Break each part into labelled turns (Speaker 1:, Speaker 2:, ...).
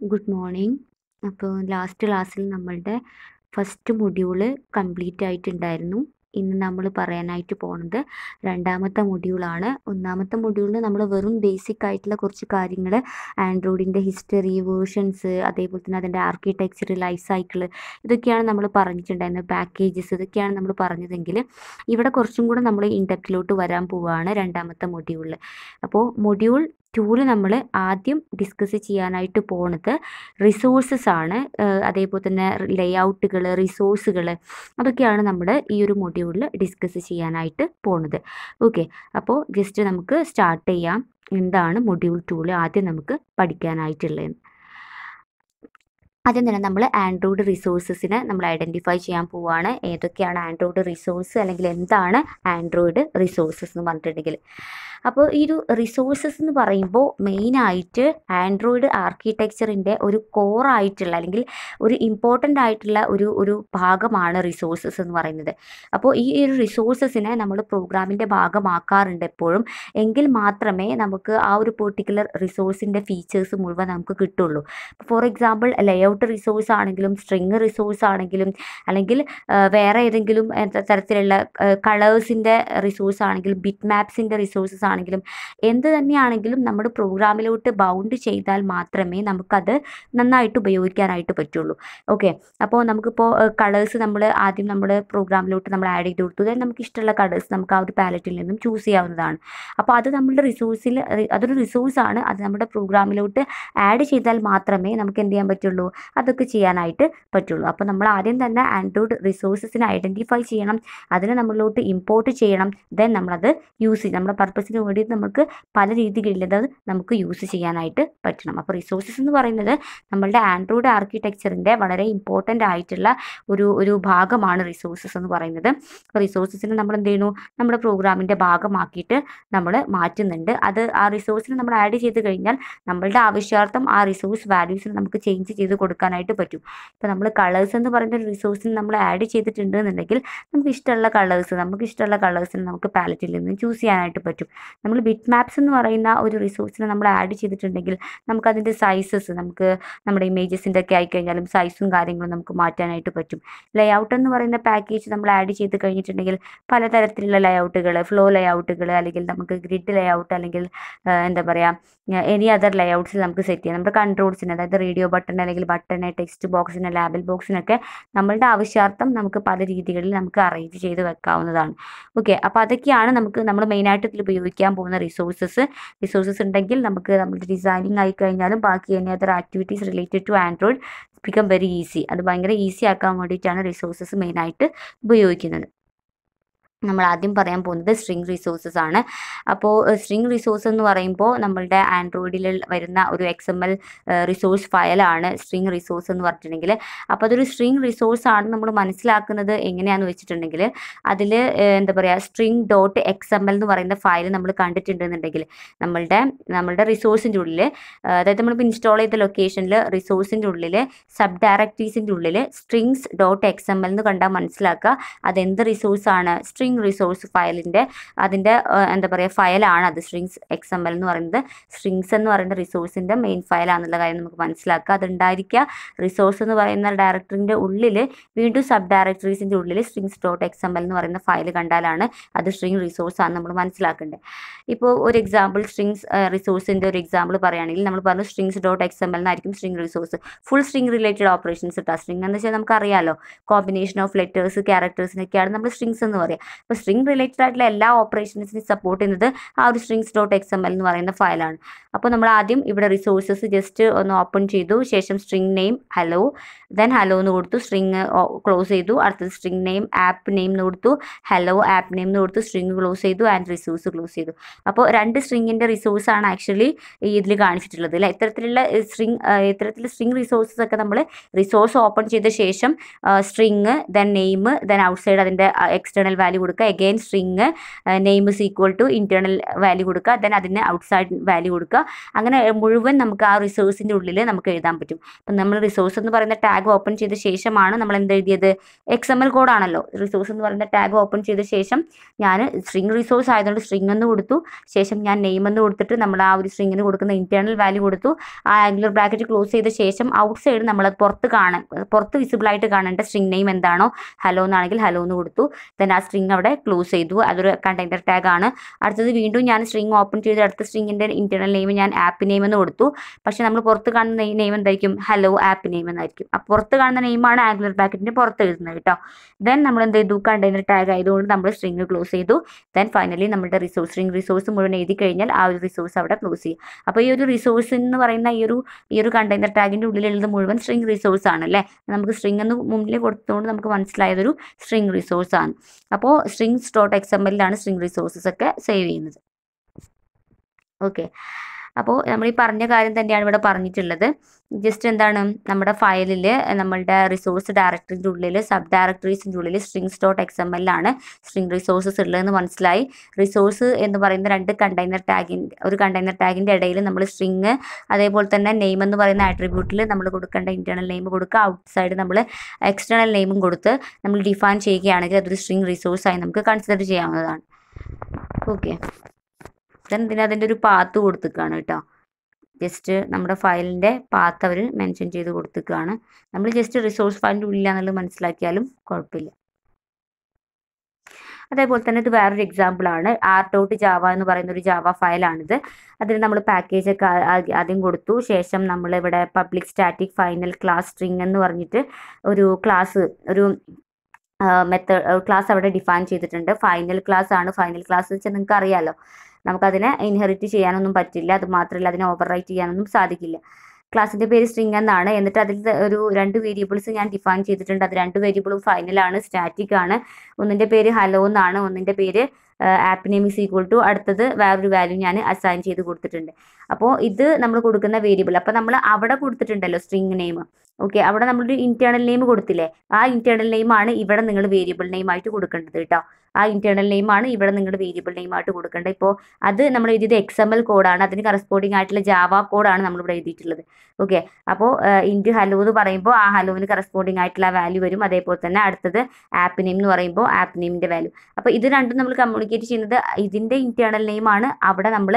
Speaker 1: Good morning അപ്പോൾ last ക്ലാസ്സിൽ നമ്മളുടെ ഫസ്റ്റ് മൊഡ്യൂൾ കംപ്ലീറ്റ് ആയിട്ടുണ്ടായിരുന്നു. ഇന്ന് നമ്മൾ പറയാനായിട്ട് പോണത് രണ്ടാമത്തെ മൊഡ്യൂളാണ് ഒന്നാമത്തെ മൊഡ്യൂളിൽ നമ്മൾ വെറും ബേസിക് ആയിട്ടുള്ള കുറച്ച് കാര്യങ്ങൾ ആൻഡ്രോയിഡിന്റെ ഹിസ്റ്ററി വേർഷൻസ് അതേപോലെ തന്നെ അതിന്റെ ആർക്കിടെക്ചർ ലൈഫ് സൈക്കിൾ ഇതൊക്കെയാണ് നമ്മൾ പറഞ്ഞിട്ടുണ്ടായിരുന്നത്. പാക്കേജസ് ഇതൊക്കെയാണ് നമ്മൾ പറഞ്ഞതെങ്കിൽ ഇവിടെ കുറച്ചും കൂടെ നമ്മൾ ഇൻഡെപ്റ്റിലോട്ട് വരാൻ പോവുകയാണ് രണ്ടാമത്തെ മൊഡ്യൂളിൽ അപ്പോൾ മൊഡ്യൂൾ ടൂവിൽ നമ്മൾ ആദ്യം ഡിസ്കസ് ചെയ്യാനായിട്ട് പോണത് റിസോഴ്സസ് ആണ്. അതേപോലെ തന്നെ ലേഔട്ടുകൾ റിസോഴ്സുകൾ അതൊക്കെയാണ് നമ്മൾ ഈ ഒരു മൊഡ്യൂളിൽ ഡിസ്കസ് ചെയ്യാനായിട്ട് പോണത്. ഓക്കെ അപ്പോൾ ജസ്റ്റ് നമുക്ക് സ്റ്റാർട്ട് ചെയ്യാം. എന്താണ് മൊഡ്യൂൾ ടൂൾ ആദ്യം നമുക്ക് പഠിക്കാനായിട്ടുള്ളത് ആദ്യം തന്നെ നമ്മൾ ആൻഡ്രോയിഡ് റിസോഴ്സസിനെ നമ്മൾ ഐഡന്റിഫൈ ചെയ്യാൻ പോവുകയാണ് ഏതൊക്കെയാണ് ആൻഡ്രോയിഡ് റിസോഴ്സ് അല്ലെങ്കിൽ എന്താണ് ആൻഡ്രോയിഡ് റിസോഴ്സസ് എന്ന് പറഞ്ഞിട്ടുണ്ടെങ്കിൽ. അപ്പോൾ ഈ ഒരു റിസോഴ്സസ് എന്ന് പറയുമ്പോൾ മെയിനായിട്ട് ആൻഡ്രോയിഡ് ആർക്കിടെക്ചറിന്റെ ഒരു കോറായിട്ടുള്ള അല്ലെങ്കിൽ ഒരു ഇമ്പോർട്ടന്റ് ആയിട്ടുള്ള ഒരു ഒരു ഭാഗമാണ് റിസോഴ്സസ് എന്ന് പറയുന്നത്. അപ്പോൾ ഈ ഒരു റിസോഴ്സസിനെ നമ്മൾ പ്രോഗ്രാമിന്റെ ഭാഗമാക്കാറുണ്ട് എപ്പോഴും. എങ്കിൽ മാത്രമേ നമുക്ക് ആ ഒരു പെർട്ടിക്കുലർ റിസോഴ്സിന്റെ ഫീച്ചേഴ്സ് മുഴുവൻ നമുക്ക് കിട്ടുള്ളൂ. ഫോർ എക്സാമ്പിൾ ലേഔട്ട് റിസോഴ്സ് ആണെങ്കിലും സ്ട്രിങ് റിസോഴ്സ് ആണെങ്കിലും അല്ലെങ്കിൽ വേറെ ഏതെങ്കിലും തരത്തിലുള്ള കളേഴ്സിന്റെ റിസോഴ്സ് ആണെങ്കിലും ബിറ്റ് മാപ്സിന്റെ റിസോഴ്സസ് ആണെങ്കിലും എന്ത് തന്നെയാണെങ്കിലും നമ്മുടെ പ്രോഗ്രാമിലോട്ട് ബൗണ്ട് ചെയ്താൽ മാത്രമേ നമുക്കത് നന്നായിട്ട് ഉപയോഗിക്കാനായിട്ട് പറ്റുള്ളൂ. ഓക്കെ അപ്പോൾ നമുക്കിപ്പോൾ കളേഴ്സ് നമ്മൾ ആദ്യം നമ്മുടെ പ്രോഗ്രാമിലോട്ട് നമ്മൾ ആഡ് ചെയ്ത് കൊടുത്തു. നമുക്ക് ഇഷ്ടമുള്ള കളേഴ്സ് നമുക്ക് ആ ഒരു പാലറ്റിൽ നിന്നും ചൂസ് ചെയ്യാവുന്നതാണ്. അപ്പോൾ അത് നമ്മുടെ റിസോഴ്സിൽ അതൊരു റിസോഴ്സാണ് അത് നമ്മുടെ പ്രോഗ്രാമിലോട്ട് ആഡ് ചെയ്താൽ മാത്രമേ നമുക്ക് എന്ത് ചെയ്യാൻ പറ്റുള്ളൂ? അതൊക്കെ ചെയ്യാനായിട്ട് പറ്റുള്ളൂ. അപ്പോൾ നമ്മൾ ആദ്യം തന്നെ ആൻഡ്രോയിഡ് റിസോഴ്സസിനെ ഐഡന്റിഫൈ ചെയ്യണം. അതിനെ നമ്മളിലോട്ട് ഇമ്പോർട്ട് ചെയ്യണം. ദെൻ നമ്മളത് യൂസ് ചെയ്യും നമ്മുടെ പർപ്പസിന് വേണ്ടി നമുക്ക് പല രീതികളിൽ അത് നമുക്ക് യൂസ് ചെയ്യാനായിട്ട് പറ്റണം. അപ്പോൾ റിസോഴ്സസ് എന്ന് പറയുന്നത് നമ്മളുടെ ആൻഡ്രോയിഡ് ആർക്കിടെക്ചറിന്റെ വളരെ ഇമ്പോർട്ടന്റ് ആയിട്ടുള്ള ഒരു ഒരു ഭാഗമാണ് റിസോഴ്സസ് എന്ന് പറയുന്നത്. അപ്പോൾ റിസോഴ്സസിനെ നമ്മൾ എന്ത് ചെയ്യുന്നു നമ്മുടെ പ്രോഗ്രാമിന്റെ ഭാഗമാക്കിയിട്ട് നമ്മൾ മാറ്റുന്നുണ്ട്. അത് ആ റിസോഴ്സിന് നമ്മൾ ആഡ് ചെയ്ത് കഴിഞ്ഞാൽ നമ്മളുടെ ആവശ്യാർത്ഥം ആ റിസോഴ്സ് വാല്യൂസിന് നമുക്ക് ചേഞ്ച് ചെയ്ത് കൊടുക്കാനായിട്ട് പറ്റും. ഇപ്പോൾ നമ്മൾ കളേഴ്സ് എന്ന് പറയുന്ന ഒരു റിസോഴ്സിന് നമ്മൾ ആഡ് ചെയ്തിട്ടുണ്ട് എന്നുണ്ടെങ്കിൽ നമുക്ക് ഇഷ്ടമുള്ള കളേഴ്സ് നമുക്ക് ഇഷ്ടമുള്ള കളേഴ്സിന് നമുക്ക് പാലറ്റിൽ നിന്ന് ചൂസ് ചെയ്യാനായിട്ട് പറ്റും. നമ്മൾ ബിറ്റ് മാപ്സ് എന്ന് പറയുന്ന ഒരു റിസോഴ്സിനെ നമ്മൾ ആഡ് ചെയ്തിട്ടുണ്ടെങ്കിൽ നമുക്കതിന്റെ സൈസസ് നമുക്ക് നമ്മുടെ ഇമേജസിന്റെ ഒക്കെ ആയിക്കഴിഞ്ഞാലും സൈസും കാര്യങ്ങളും നമുക്ക് മാറ്റാനായിട്ട് പറ്റും. ലേഔട്ട് എന്ന് പറയുന്ന പാക്കേജ് നമ്മൾ ആഡ് ചെയ്ത് കഴിഞ്ഞിട്ടുണ്ടെങ്കിൽ പലതരത്തിലുള്ള ലേഔട്ടുകൾ ഫ്ലോ ലേഔട്ടുകൾ അല്ലെങ്കിൽ നമുക്ക് ഗ്രിഡ് ലേഔട്ട് അല്ലെങ്കിൽ എന്താ പറയുക എനി അതർ ലേഔട്ട്സിൽ നമുക്ക് സെറ്റ് ചെയ്യാം. നമ്മുടെ കൺട്രോൾസിന് അതായത് റേഡിയോ ബട്ടൺ അല്ലെങ്കിൽ ബട്ടൺ ടെക്സ്റ്റ് ബോക്സിന് ലാബൽ ബോക്സിനൊക്കെ നമ്മളുടെ ആവശ്യാർത്ഥം നമുക്ക് പല രീതികളിൽ നമുക്ക് അറേഞ്ച് ചെയ്ത് വെക്കാവുന്നതാണ്. ഓക്കെ അപ്പോൾ അതൊക്കെയാണ് നമുക്ക് നമ്മൾ മെയിനായിട്ട് ഇതിൽ ഉപയോഗിക്കാൻ പോകുന്ന റിസോഴ്സസ് റിസോഴ്സസ് ഉണ്ടെങ്കിൽ നമുക്ക് നമ്മുടെ ഡിസൈനിങ് ആയി കഴിഞ്ഞാലും ബാക്കി any other activities related to Android become very easy അത് ഭയങ്കര ഈസി ആക്കാൻ വേണ്ടിയിട്ടാണ് റിസോഴ്സസ് മെയിനായിട്ട് ഉപയോഗിക്കുന്നത്. നമ്മൾ ആദ്യം പറയാൻ പോകുന്നത് സ്ട്രിങ് റിസോഴ്സസ് ആണ്. അപ്പോൾ സ്ട്രിങ് റിസോഴ്സ് എന്ന് പറയുമ്പോൾ നമ്മളുടെ ആൻഡ്രോയിഡിൽ വരുന്ന ഒരു എക്സ് എം എൽ റിസോഴ്സ് ഫയലാണ് സ്ട്രിങ് റിസോഴ്സ് എന്ന് പറഞ്ഞിട്ടുണ്ടെങ്കിൽ. അപ്പോൾ അതൊരു സ്ട്രിങ് റിസോഴ്സ് ആണ് നമ്മൾ മനസ്സിലാക്കുന്നത് എങ്ങനെയാണെന്ന് വെച്ചിട്ടുണ്ടെങ്കിൽ അതിൽ എന്താ പറയുക string dot X M L എന്ന് പറയുന്ന ഫയൽ നമ്മൾ കണ്ടിട്ടുണ്ടെന്നുണ്ടെങ്കിൽ നമ്മളുടെ നമ്മളുടെ റിസോഴ്സിന്റെ ഉള്ളിൽ അതായത് നമ്മളിപ്പോൾ ഇൻസ്റ്റാൾ ചെയ്ത ലൊക്കേഷനിൽ റിസോഴ്സിന്റെ ഉള്ളിൽ സബ് ഡയറക്ടീസിന്റെ ഉള്ളിൽ strings dot X M L എന്ന് കണ്ടാൽ മനസ്സിലാക്കുക അതെന്ത് റിസോഴ്സാണ് സ്ട്രിങ് റിസോഴ്സ് ഫയലിന്റെ അതിന്റെ എന്താ പറയുക ഫയലാണ് അത്. സ്ട്രിങ്സ് എക്സ് എം എൽ എന്ന് പറയുന്നത്. സ്ട്രിങ്സ് എന്ന് പറയുന്ന റിസോഴ്സിന്റെ മെയിൻ ഫയലാണെന്നുള്ള കാര്യം നമുക്ക് മനസ്സിലാക്കുക. അതുണ്ടായിരിക്കുക. റിസോഴ്സ് എന്ന് പറയുന്ന ഡയറക്ടറിന്റെ ഉള്ളിൽ വീണ്ടും സബ് ഡയറക്ടറീസിന്റെ ഉള്ളിൽ strings dot X M L എന്ന് പറയുന്ന ഫയൽ കണ്ടാലാണ് അത് സ്ട്രിങ് റിസോഴ്സ് ആണ് നമ്മൾ മനസ്സിലാക്കേണ്ടത്. ഇപ്പോൾ ഒരു എക്സാമ്പിൾ സ്ട്രിങ്സ് റിസോഴ്സിന്റെ ഒരു എക്സാമ്പിൾ പറയുകയാണെങ്കിൽ നമ്മൾ പറഞ്ഞു strings dot X M L എന്നായിരിക്കും string resource full string related operations ഇട്ടാ സ്ട്രിങ് എന്ന് വെച്ചാൽ നമുക്കറിയാലോ. കോമ്പിനേഷൻ ഓഫ് ലെറ്റേഴ്സ് ക്യാരക്ടേഴ്സിനൊക്കെയാണ് നമ്മൾ സ്ട്രിങ്സ് എന്ന് പറയുക അപ്പോൾ സ്ട്രിങ് റിലേറ്റഡ് ആയിട്ടുള്ള എല്ലാ ഓപ്പറേഷൻസിനും സപ്പോർട്ട് ചെയ്യുന്നത് ആ ഒരു strings dot X M L എന്ന് പറയുന്ന ഫയലാണ് അപ്പോൾ നമ്മൾ ആദ്യം ഇവിടെ റിസോഴ്സസ് ജസ്റ്റ് ഒന്ന് ഓപ്പൺ ചെയ്തു. ശേഷം string name hello then hello എന്ന് കൊടുത്തു. സ്ട്രിങ് ക്ലോസ് ചെയ്തു. അടുത്തത് സ്ട്രിങ് നെയിം ആപ്പ് നെയിം എന്ന് കൊടുത്തു. ഹലോ ആപ്പ് നെയിം എന്ന് കൊടുത്തു. സ്ട്രിങ് ക്ലോസ് ചെയ്തു ആൻഡ് റിസോഴ്സ് ക്ലോസ് ചെയ്തു. അപ്പോൾ രണ്ട് സ്ട്രിങ്ങിന്റെ റിസോഴ്സ് ആണ് ആക്ച്വലി ഇതിൽ കാണിച്ചിട്ടുള്ളത് അല്ലേ? ഇത്തരത്തിലുള്ള സ്ട്രിങ് ഇത്തരത്തിലുള്ള സ്ട്രിങ് റിസോഴ്സസ് ഒക്കെ നമ്മൾ റിസോഴ്സ് ഓപ്പൺ ചെയ്ത ശേഷം string then name then outside അതിന്റെ എക്സ്റ്റേണൽ വാല്യൂ കൊടുക്കുക. Again string name is equal to internal value കൊടുക്കുക. ദെൻ അതിന് ഔട്ട്സൈഡ് വാല്യൂ കൊടുക്കുക. അങ്ങനെ മുഴുവൻ നമുക്ക് ആ റിസോഴ്സിന്റെ ഉള്ളിൽ നമുക്ക് എഴുതാൻ പറ്റും. അപ്പം നമ്മൾ റിസോഴ്സ് എന്ന് പറയുന്ന ടാഗ് ഓപ്പൺ ചെയ്ത ശേഷമാണ് നമ്മൾ എന്ത് എഴുതിയത്? എക്സ് എം എൽ കോഡാണല്ലോ റിസോഴ്സ് എന്ന് പറയുന്ന ടാഗ് ഓപ്പൺ ചെയ്ത ശേഷം ഞാൻ സ്ട്രിങ് റിസോഴ്സ് ആയതുകൊണ്ട് സ്ട്രിങ് എന്ന് കൊടുത്തു. ശേഷം ഞാൻ നെയിം എന്ന് കൊടുത്തിട്ട് നമ്മൾ ആ ഒരു സ്ട്രിങ്ങിന് കൊടുക്കുന്ന ഇന്റേർണൽ വാല്യൂ കൊടുത്തു. ആ ആംഗുലർ ബ്രാക്കറ്റ് ക്ലോസ് ചെയ്ത ശേഷം ഔട്ട് സൈഡ് നമ്മൾ പുറത്ത് കാണാൻ പുറത്ത് വിസിബിൾ ആയിട്ട് കാണേണ്ട സ്ട്രിങ് നെയിം എന്താണോ? ഹലോ എന്നാണെങ്കിൽ ഹലോ എന്ന് കൊടുത്തു. ദെൻ ആ സ്ട്രിങ് അവിടെ ക്ലോസ് ചെയ്തു. അതൊരു കണ്ടെയ്നർ ടാഗ് ആണ്. അടുത്തത് വീണ്ടും ഞാൻ സ്ട്രിങ് ഓപ്പൺ ചെയ്ത് അടുത്ത സ്ട്രിങ്ങിന്റെ ഇന്റേർണൽ നെയിം ഞാൻ ആപ്പ് നെയിം എന്ന് കൊടുത്തു. പക്ഷേ നമ്മൾ പുറത്ത് കാണുന്ന നെയിം എന്തായിരിക്കും? ഹലോ ആപ്പ് നെയിം എന്നായിരിക്കും. ആ പുറത്ത് കാണുന്ന നെയിമാണ് ആംഗുലർ ബ്രാക്കറ്റിന്റെ പുറത്ത് എഴുതുന്നത് കേട്ടോ. ദെൻ നമ്മൾ എന്ത് ചെയ്തു? കണ്ടെയ്നർ ടാഗ് ആയതുകൊണ്ട് നമ്മൾ സ്ട്രിങ് ക്ലോസ് ചെയ്തു. ദെൻ ഫൈനലി നമ്മുടെ റിസോഴ്സ് സ്ട്രിങ് റിസോഴ്സ് മുഴുവൻ എഴുതി കഴിഞ്ഞാൽ ആ ഒരു റിസോഴ്സ് അവിടെ ക്ലോസ് ചെയ്യും. അപ്പോൾ ഈ ഒരു റിസോഴ്സ് എന്ന് പറയുന്ന ഈ ഒരു ഈ ഒരു കണ്ടെയ്നർ ടാഗിന്റെ ഉള്ളിലുള്ളത് മുഴുവൻ സ്ട്രിങ് റിസോഴ്സ് ആണ് അല്ലേ? നമുക്ക് സ്ട്രിങ് എന്ന് മുന്നിൽ കൊടുത്തുകൊണ്ട് നമുക്ക് മനസ്സിലായതൊരു സ്ട്രിങ് റിസോഴ്സ് ആണ്. അപ്പോൾ സ്ട്രിങ്സ് ഡോട്ട് എക്സ് എം എല്ലാണ് സ്ട്രിങ് റിസോഴ്സസ് ഒക്കെ സേവ് ചെയ്യുന്നത്. ഓക്കെ അപ്പോൾ നമ്മൾ ഈ പറഞ്ഞ കാര്യം തന്നെയാണ് ഇവിടെ പറഞ്ഞിട്ടുള്ളത്. ജസ്റ്റ് എന്താണ്? നമ്മുടെ ഫയലിൽ നമ്മളുടെ റിസോഴ്സ് ഡയറക്ടറിന്റെ ഉള്ളിൽ സബ് ഡയറക്ടറീസിന്റെ ഉള്ളിൽ സ്ട്രിങ്സ് ഡോട്ട് എക്സ് എം എല്ലാണ് സ്ട്രിങ് റിസോഴ്സസ് ഉള്ളതെന്ന് മനസ്സിലായി. റിസോഴ്സ് എന്ന് പറയുന്ന രണ്ട് കണ്ടെയ്നർ ടാഗിന്റെ ഒരു കണ്ടെയ്നർ ടാഗിന്റെ ഇടയിൽ നമ്മൾ സ്ട്രിങ് അതേപോലെ തന്നെ നെയിം എന്ന് പറയുന്ന ആട്രിബ്യൂട്ടിൽ നമ്മൾ കൊടുക്കേണ്ട ഇന്റേർണൽ നെയിം കൊടുക്കുക. ഔട്ട്സൈഡ് നമ്മൾ എക്സ്റ്റേണൽ നെയിമും കൊടുത്ത് നമ്മൾ ഡിഫൈൻ ചെയ്യുകയാണെങ്കിൽ അതൊരു സ്ട്രിങ് റിസോഴ്സായി നമുക്ക് കൺസിഡർ ചെയ്യാവുന്നതാണ്. ഓക്കെ ദെൻ ഇതിന് അതിന്റെ ഒരു പാത്ത് കൊടുത്തിക്കാണ് കേട്ടോ? ജസ്റ്റ് നമ്മുടെ ഫയലിന്റെ പാത്ത് അവർ മെൻഷൻ ചെയ്ത് കൊടുത്തിക്കാണ് നമ്മൾ ജസ്റ്റ് റിസോഴ്സ് ഫയലിന്റെ ഉള്ളിലാണെന്നുള്ളത് മനസ്സിലാക്കിയാലും കുഴപ്പമില്ല. അതേപോലെ തന്നെ ഇത് വേറൊരു എക്സാമ്പിളാണ് ആർ ഡോട്ട് ജാവ എന്ന് പറയുന്ന ഒരു ജാവ ഫയലാണിത് അതിന് നമ്മൾ പാക്കേജ് ഒക്കെ ആദ്യം കൊടുത്തു. ശേഷം നമ്മൾ ഇവിടെ public static final class string എന്ന് പറഞ്ഞിട്ട് ഒരു ക്ലാസ് ഒരു മെത്തേഡ് ക്ലാസ് അവിടെ ഡിഫൈൻ ചെയ്തിട്ടുണ്ട്. ഫൈനൽ ക്ലാസ് ആണ്. ഫൈനൽ ക്ലാസ് വെച്ചാൽ നിങ്ങൾക്ക് അറിയാമല്ലോ നമുക്കതിനെ ഇൻഹെറിറ്റ് ചെയ്യാനൊന്നും പറ്റില്ല. അത് മാത്രമല്ല അതിനെ ഓവർ റൈറ്റ് ചെയ്യാനൊന്നും സാധിക്കില്ല. ക്ലാസ്സിന്റെ പേര് സ്ട്രിങ് എന്നാണ്. എന്നിട്ട് അതിൽ ഒരു രണ്ട് വേരിയബിൾസ് ഞാൻ ഡിഫൈൻ ചെയ്തിട്ടുണ്ട്. അത് രണ്ട് വേരിയബിളും ഫൈനലാണ് സ്റ്റാറ്റിക് ആണ് ഒന്നിന്റെ പേര് ഹലോ എന്നാണ്. ഒന്നിന്റെ പേര് app name is equal to അടുത്തത് വേറൊരു വാല്യൂ ഞാൻ അസൈൻ ചെയ്ത് കൊടുത്തിട്ടുണ്ട്. അപ്പോൾ ഇത് നമ്മൾ കൊടുക്കുന്ന വേരിയബിൾ അപ്പോൾ നമ്മൾ അവിടെ കൊടുത്തിട്ടുണ്ടല്ലോ സ്ട്രിങ് നെയിം ഓക്കെ അവിടെ നമ്മളൊരു ഇന്റേണൽ നെയിം കൊടുത്തില്ലേ? ആ ഇന്റേണൽ നെയിം ആണ് ഇവിടെ നിങ്ങൾ വേരിയബിൾ നെയിം ആയിട്ട് കൊടുക്കേണ്ടത് കേട്ടോ. ആ ഇന്റേണൽ നെയിം ആണ് ഇവിടെ നിങ്ങൾ വേരിയബിൾ നെയിം ആയിട്ട് കൊടുക്കേണ്ടത്. ഇപ്പോൾ അത് നമ്മൾ എഴുതിയത് എക്സ് എം എൽ കോഡാണ് അതിന് കറസ്പോണ്ടിങ് ആയിട്ടുള്ള ജാവ കോഡാണ് നമ്മളിവിടെ എഴുതിയിട്ടുള്ളത്. ഓക്കെ അപ്പോൾ ഇന്റു ഹലോ എന്ന് പറയുമ്പോൾ ആ ഹലോവിന് കറസ്പോണ്ടിങ് ആയിട്ടുള്ള വാല്യൂ വരും. അതേപോലെ തന്നെ അടുത്തത് ആപ്പ് നെയിം എന്ന് പറയുമ്പോൾ ആപ്പ് നെയിമിന്റെ വാല്യൂ അപ്പോൾ ഇത് രണ്ടും നമ്മൾ കമ്മ്യൂണിക്കേറ്റ് ചെയ്യുന്നത് ഇതിന്റെ നെയിം ആണ്. അവിടെ നമ്മൾ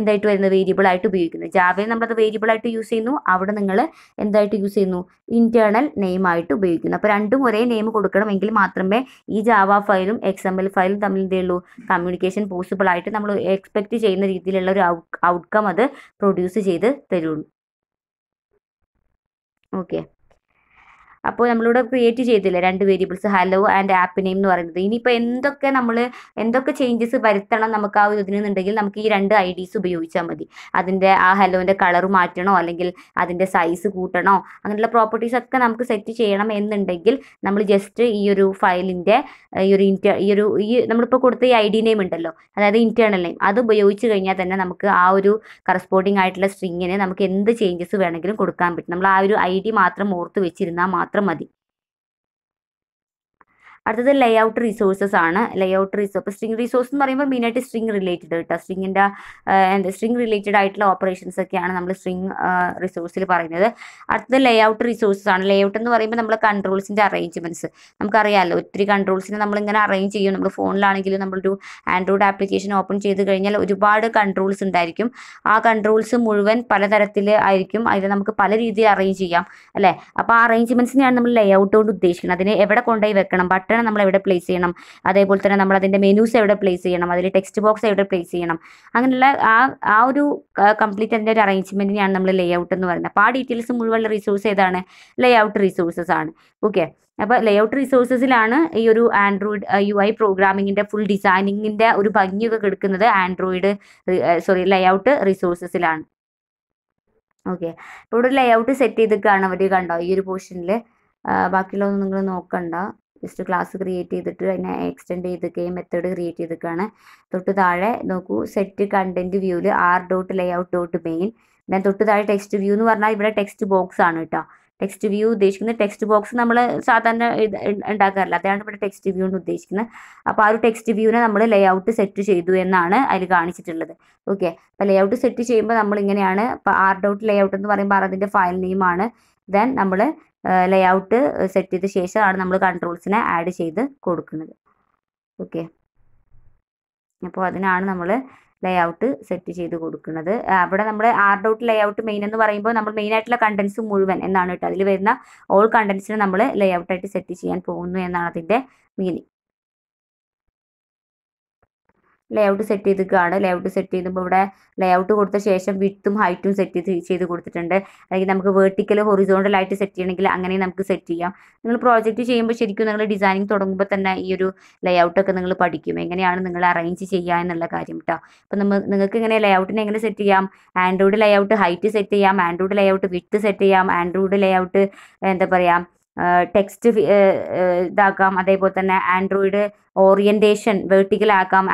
Speaker 1: എന്തായിട്ട് വരുന്നത് വേരിയബിൾ ആയിട്ട് ഉപയോഗിക്കുന്നത് ജാവയിൽ നമ്മളത് വേരിയബിൾ ആയിട്ട് യൂസ് ചെയ്യുന്നു. അവിടെ നിങ്ങൾ എന്തായിട്ട് യൂസ് ചെയ്യുന്നു? ഇന്റേണൽ നെയിം ആയിട്ട് ഉപയോഗിക്കുന്നു. അപ്പോൾ രണ്ടും ഒരേ നെയിം കൊടുക്കണമെങ്കിൽ മാത്രമേ ഈ ജാവ ഫയലും എക്സ് എം എൽ ഫയലും തമ്മിൽ എന്തേ ഉള്ളൂ. കമ്മ്യൂണിക്കേഷൻ പോസിബിൾ ആയിട്ട് നമ്മൾ എക്സ്പെക്റ്റ് ചെയ്യുന്ന രീതിയിലുള്ള ഒരു ഔട്ട്കം അത് പ്രൊഡ്യൂസ് ചെയ്ത് തരുള്ളൂ. ഓക്കെ അപ്പോൾ നമ്മളിവിടെ ക്രിയേറ്റ് ചെയ്തില്ല രണ്ട് variables hello and app name എന്ന് പറയുന്നത്. ഇനിയിപ്പോൾ എന്തൊക്കെ നമ്മൾ എന്തൊക്കെ ചേഞ്ചസ് വരുത്തണം നമുക്ക് ആ ഒരു ഇതിനുണ്ടെങ്കിൽ നമുക്ക് ഈ രണ്ട് ഐ ഡീസ് ഉപയോഗിച്ചാൽ മതി. അതിന്റെ ആ ഹലോന്റെ കളർ മാറ്റണോ അല്ലെങ്കിൽ അതിന്റെ സൈസ് കൂട്ടണോ അങ്ങനെയുള്ള പ്രോപ്പർട്ടീസ് ഒക്കെ നമുക്ക് സെറ്റ് ചെയ്യണം എന്നുണ്ടെങ്കിൽ നമ്മൾ ജസ്റ്റ് ഈ ഒരു ഫയലിന്റെ ഈ ഒരു ഇന്റ ഈ ഒരു ഈ നമ്മളിപ്പോൾ കൊടുത്ത ഈ ഐ ഡി നെയിം ഉണ്ടല്ലോ അതായത് ഇന്റേർണൽ നെയിം അത് ഉപയോഗിച്ച് കഴിഞ്ഞാൽ തന്നെ നമുക്ക് ആ ഒരു കറസ്പോണ്ടിങ് ആയിട്ടുള്ള സ്ട്രിങ്ങിന് നമുക്ക് എന്ത് ചേഞ്ചസ് വേണമെങ്കിലും കൊടുക്കാൻ പറ്റും. നമ്മൾ ആ ഒരു ഐ ഡി മാത്രം ഓർത്ത് വെച്ചിരുന്നാൽ മാത്രം മതി. അടുത്തത് ലേ ഔട്ട് റിസോഴ്സസ് ആണ്. ലേ ഔട്ട് റിസോഴ്സ് അപ്പോൾ സ്ട്രിങ് റിസോഴ്സ് എന്ന് പറയുമ്പോൾ മെയിനായിട്ട് സ്ട്രിങ് റിലേറ്റഡ് കേട്ടോ. സ്ട്രിങ്ങിന്റെ എന്താ സ്ട്രിങ് റിലേറ്റഡ് ആയിട്ടുള്ള ഓപ്പറേഷൻസ് ഒക്കെയാണ് നമ്മൾ സ്ട്രിങ് റിസോഴ്സിൽ പറയുന്നത്. അടുത്തത് ലേ ഔട്ട് റിസോഴ്സസ് ആണ്. ലേ ഔട്ട് എന്ന് പറയുമ്പോൾ നമ്മൾ കൺട്രോൾസിന്റെ അറേഞ്ച്മെന്റ്സ് നമുക്കറിയാമല്ലോ ഒത്തിരി കൺട്രോൾസിനെ നമ്മളിങ്ങനെ അറേഞ്ച് ചെയ്യും. നമ്മൾ ഫോണിലാണെങ്കിലും നമ്മളൊരു ആൻഡ്രോയിഡ് ആപ്ലിക്കേഷൻ ഓപ്പൺ ചെയ്ത് കഴിഞ്ഞാൽ ഒരുപാട് കൺട്രോൾസ് ഉണ്ടായിരിക്കും. ആ കൺട്രോൾസ് മുഴുവൻ പലതരത്തിൽ ആയിരിക്കും. അതിൽ നമുക്ക് പല രീതിയിൽ അറേഞ്ച് ചെയ്യാം. അല്ലേ? അപ്പോൾ ആ അറേഞ്ച്മെന്റ്സിനെയാണ് നമ്മൾ ലേ ഔട്ട് കൊണ്ട് ഉദ്ദേശിക്കുന്നത്. അതിനെ എവിടെ കൊണ്ടുപോയി വെക്കണം? ബട്ടൺ നമ്മൾ എവിടെ പ്ലേസ് ചെയ്യണം. അതേപോലെ തന്നെ നമ്മൾ അതിന്റെ മെനൂസ് എവിടെ പ്ലേസ് ചെയ്യണം. അതിൽ ടെക്സ്റ്റ് ബോക്സ് എവിടെ പ്ലേസ് ചെയ്യണം. അങ്ങനെയുള്ള ആ ആ ഒരു കംപ്ലീറ്റ് അതിന്റെ ഒരു അറേഞ്ച്മെന്റിനെയാണ് നമ്മൾ ലേ ഔട്ട് എന്ന് പറയുന്നത്. അപ്പോൾ ആ ഡീറ്റെയിൽസ് മുഴുവൻ റിസോഴ്സ് ഏതാണ്? ലേ ഔട്ട് റിസോഴ്സസ് ആണ്. ഓക്കെ അപ്പോൾ ലേ ഔട്ട് റിസോഴ്സസിലാണ് ഈ ഒരു ആൻഡ്രോയിഡ് യു ഐ പ്രോഗ്രാമിങ്ങിന്റെ ഫുൾ ഡിസൈനിങ്ങിന്റെ ഒരു ഭംഗിയൊക്കെ കിടക്കുന്നത് ആൻഡ്രോയിഡ് സോറി ലേ ഔട്ട് റിസോഴ്സസിലാണ് ഓക്കെ ഇവിടെ ലേ ഔട്ട് സെറ്റ് ചെയ്തിട്ടാണ് അവർ കണ്ടോ? ഈ ഒരു പോർഷനിൽ ബാക്കിയുള്ളതൊന്നും നിങ്ങൾ നോക്കണ്ട. ജസ്റ്റ് ക്ലാസ് ക്രിയേറ്റ് ചെയ്തിട്ട് അതിനെ എക്സ്റ്റെൻഡ് ചെയ്തൊക്കെ മെത്തേഡ് ക്രിയേറ്റ് ചെയ്തിട്ടാണ്. തൊട്ട് താഴെ നോക്കൂ സെറ്റ് കണ്ടന്റ് വ്യൂവിൽ R dot layout dot main then തൊട്ട് താഴെ ടെക്സ്റ്റ് വ്യൂ എന്ന് പറഞ്ഞാൽ ഇവിടെ ടെക്സ്റ്റ് ബോക്സ് ആണ് കേട്ടോ ടെക്സ്റ്റ് വ്യൂ ഉദ്ദേശിക്കുന്ന ടെക്സ്റ്റ് ബോക്സ് നമ്മൾ സാധാരണ ഉണ്ടാക്കാറില്ല അതാണ് ഇവിടെ ടെക്സ്റ്റ് വ്യൂ എന്ന് ഉദ്ദേശിക്കുന്നത്. അപ്പോൾ ആ ഒരു ടെക്സ്റ്റ് വ്യൂവിനെ നമ്മൾ ലേഔട്ട് സെറ്റ് ചെയ്തു എന്നാണ് അതിൽ കാണിച്ചിട്ടുള്ളത്. ഓക്കെ അപ്പോൾ ലേഔട്ട് സെറ്റ് ചെയ്യുമ്പോൾ നമ്മൾ ഇങ്ങനെയാണ് ആർ ഡോട്ട് ലേഔട്ട് എന്ന് പറയുമ്പോൾ അതിന്റെ ഫയൽ നെയിമാണ് ദെൻ നമ്മൾ ലേഔട്ട് സെറ്റ് ചെയ്ത ശേഷമാണ് നമ്മൾ കൺട്രോൾസിനെ ആഡ് ചെയ്ത് കൊടുക്കുന്നത്. ഓക്കെ അപ്പോൾ അതിനാണ് നമ്മൾ ലേഔട്ട് സെറ്റ് ചെയ്ത് കൊടുക്കുന്നത്. അവിടെ നമ്മൾ ആർ ഡൗട്ട് ലേഔട്ട് മെയിൻ എന്ന് പറയുമ്പോൾ നമ്മൾ മെയിൻ ആയിട്ടുള്ള കണ്ടൻസ് മുഴുവൻ എന്നാണ് കേട്ടോ. അതിൽ വരുന്ന ഓൾ കണ്ടൻസിനെ നമ്മൾ ലേഔട്ടായിട്ട് സെറ്റ് ചെയ്യാൻ പോകുന്നു എന്നാണ് അതിന്റെ മീനിങ് ലേഔട്ട് സെറ്റ് ചെയ്തിരിക്കുകയാണ്. ലേഔട്ട് സെറ്റ് ചെയ്യുമ്പോൾ ഇവിടെ ലേഔട്ട് കൊടുത്ത ശേഷം വിത്തും ഹൈറ്റും സെറ്റ് ചെയ്ത് ചെയ്ത് കൊടുത്തിട്ടുണ്ട്. അല്ലെങ്കിൽ നമുക്ക് വെർട്ടിക്കൽ ഹൊറിസോണ്ടൽ ആയിട്ട് സെറ്റ് ചെയ്യണമെങ്കിൽ അങ്ങനെ നമുക്ക് സെറ്റ് ചെയ്യാം. നിങ്ങൾ പ്രോജക്റ്റ് ചെയ്യുമ്പോൾ ശരിക്കും നിങ്ങൾ ഡിസൈനിങ് തുടങ്ങുമ്പോൾ തന്നെ ഈ ഒരു ലേഔട്ടൊക്കെ നിങ്ങൾ പഠിക്കും. എങ്ങനെയാണ് നിങ്ങൾ അറേഞ്ച് ചെയ്യുക എന്നുള്ള കാര്യം കേട്ടോ അപ്പം നമ്മൾ നിങ്ങൾക്ക് ഇങ്ങനെ ലേഔട്ടിനെ എങ്ങനെ സെറ്റ് ചെയ്യാം? ആൻഡ്രോയിഡ് ലേഔട്ട് ഹൈറ്റ് സെറ്റ് ചെയ്യാം. ആൻഡ്രോയിഡ് ലേഔട്ട് വിത്ത് സെറ്റ് ചെയ്യാം. ആൻഡ്രോയിഡ് ലേഔട്ട് എന്താ പറയുക ടെക്സ്റ്റ് ഇതാക്കാം. അതേപോലെ തന്നെ ആൻഡ്രോയിഡ് ഓറിയന്റേഷൻ വെർട്ടിക്കൽ ആക്കാം.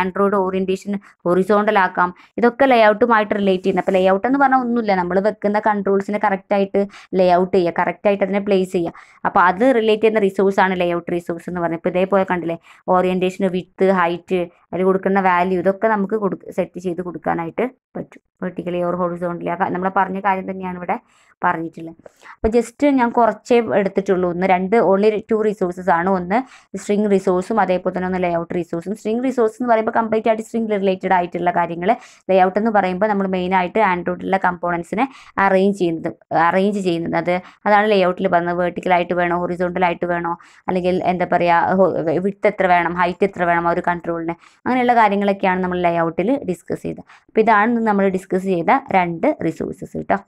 Speaker 1: ആൻഡ്രോയിഡ് ഓറിയന്റേഷൻ ഹൊറിസോണ്ടൽ ആക്കാം. ഇതൊക്കെ ലേഔട്ടുമായിട്ട് റിലേറ്റ് ചെയ്യുന്നത് അപ്പോൾ ലേഔട്ട് എന്ന് പറഞ്ഞാൽ ഒന്നുമില്ല. നമ്മൾ വെക്കുന്ന കൺട്രോൾസിനെ കറക്റ്റായിട്ട് ലേഔട്ട് ചെയ്യുക കറക്റ്റായിട്ട് അതിനെ പ്ലേസ് ചെയ്യുക. അപ്പോൾ അത് റിലേറ്റ് ചെയ്യുന്ന റിസോഴ്സ് ആണ് ലേഔട്ട് റിസോഴ്സ് എന്ന് പറയുന്നത് ഇപ്പോൾ ഇതേപോലെ കണ്ടില്ലേ ഓറിയന്റേഷൻ വിത്ത് ഹൈറ്റ് അതിൽ കൊടുക്കുന്ന വാല്യൂ ഇതൊക്കെ നമുക്ക് കൊടു സെറ്റ് ചെയ്ത് കൊടുക്കാനായിട്ട് പറ്റും. വെർട്ടിക്കലി ഓർ ഹൊറിസോണ്ടലി നമ്മൾ പറഞ്ഞ കാര്യം തന്നെയാണ് ഇവിടെ പറഞ്ഞിട്ടുള്ളത് അപ്പോൾ ജസ്റ്റ് ഞാൻ കുറച്ചേ എടുത്തിട്ടുള്ളൂ. ഒന്ന് രണ്ട് ഓൺലി ടു റിസോഴ്സസ് ആണ്. ഒന്ന് സ്ട്രിങ് റിസോഴ്സും അതേപോലെ തന്നെ ഒന്ന് ലേഔട്ട് റിസോഴ്സും സ്ട്രിങ് റിസോഴ്സ് എന്ന് പറയുമ്പോൾ കംപ്ലീറ്റ് ആയിട്ട് സ്ട്രിങ് റിലേറ്റഡ് ആയിട്ടുള്ള കാര്യങ്ങൾ ലേഔട്ട് എന്ന് പറയുമ്പോൾ നമ്മൾ മെയിനായിട്ട് ആൻഡ്രോയിഡിലെ കമ്പോണൻസിനെ അറേഞ്ച് ചെയ്യുന്നത് അറേഞ്ച് ചെയ്യുന്നത്. അത് അതാണ് ലേഔട്ടിൽ പറഞ്ഞത്. വെർട്ടിക്കലായിട്ട് വേണോ ഹൊറിസോണ്ടലായിട്ട് വേണോ അല്ലെങ്കിൽ എന്താ പറയുക വിട്ട് എത്ര വേണം ഹൈറ്റ് എത്ര വേണം ആ ഒരു കൺട്രോളിന് അങ്ങനെയുള്ള കാര്യങ്ങളൊക്കെയാണ് നമ്മൾ ലേഔട്ടിൽ ഡിസ്കസ് ചെയ്തത്. അപ്പോൾ ഇതാണ് നമ്മൾ ഡിസ്കസ് ചെയ്ത രണ്ട് റിസോഴ്സസ് കേട്ടോ